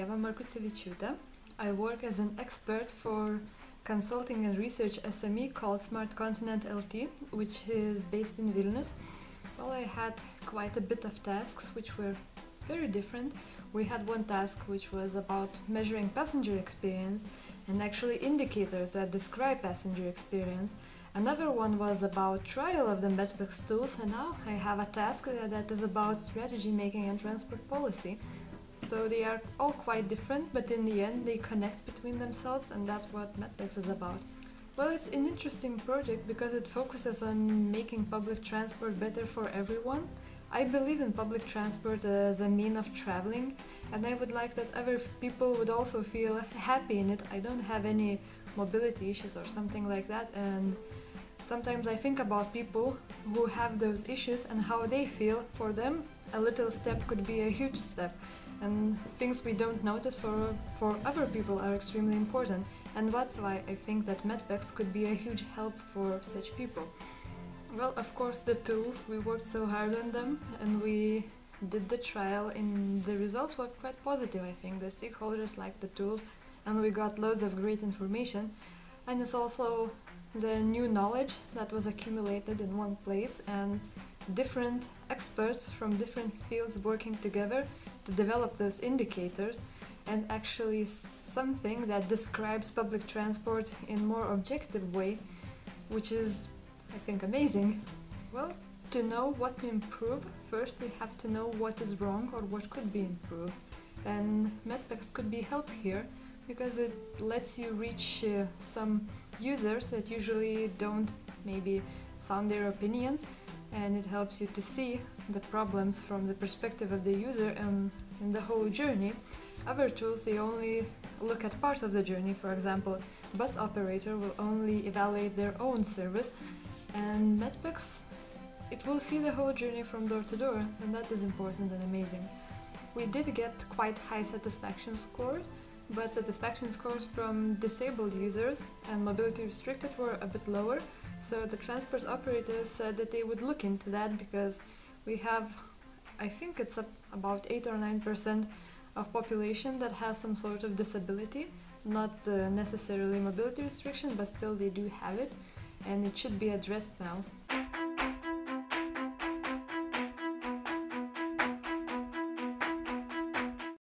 Ieva Markucevičiūtė. I work as an expert for consulting and research SME called Smart Continent LT, which is based in Vilnius. Well, I had quite a bit of tasks which were very different. We had one task which was about measuring passenger experience and actually indicators that describe passenger experience. Another one was about trial of the METPEX tools, and now I have a task that is about strategy making and transport policy. So they are all quite different, but in the end they connect between themselves, and that's what METPEX is about. Well, it's an interesting project because it focuses on making public transport better for everyone. I believe in public transport as a mean of traveling, and I would like that other people would also feel happy in it. I don't have any mobility issues or something like that, and sometimes I think about people who have those issues and how they feel. For them, a little step could be a huge step, and things we don't notice for for other people are extremely important. And that's why I think that METPEX could be a huge help for such people. Well, of course, the tools, we worked so hard on them and we did the trial and the results were quite positive, I think. The stakeholders liked the tools and we got loads of great information. And it's also the new knowledge that was accumulated in one place and different experts from different fields working together to develop those indicators and actually something that describes public transport in more objective way, which is I think amazing. Well, to know what to improve, first we have to know what is wrong or what could be improved. And METPEX could be help here because it lets you reach uh, some users that usually don't maybe sound their opinions and it helps you to see the problems from the perspective of the user and in the whole journey. Other tools, they only look at part of the journey. For example, bus operator will only evaluate their own service and METPEX, it will see the whole journey from door to door, and that is important and amazing. We did get quite high satisfaction scores, but satisfaction scores from disabled users and mobility restricted were a bit lower, so the transport operators said that they would look into that because we have, I think it's about 8 or 9% of population that has some sort of disability, not uh, necessarily mobility restriction, but still they do have it and it should be addressed now.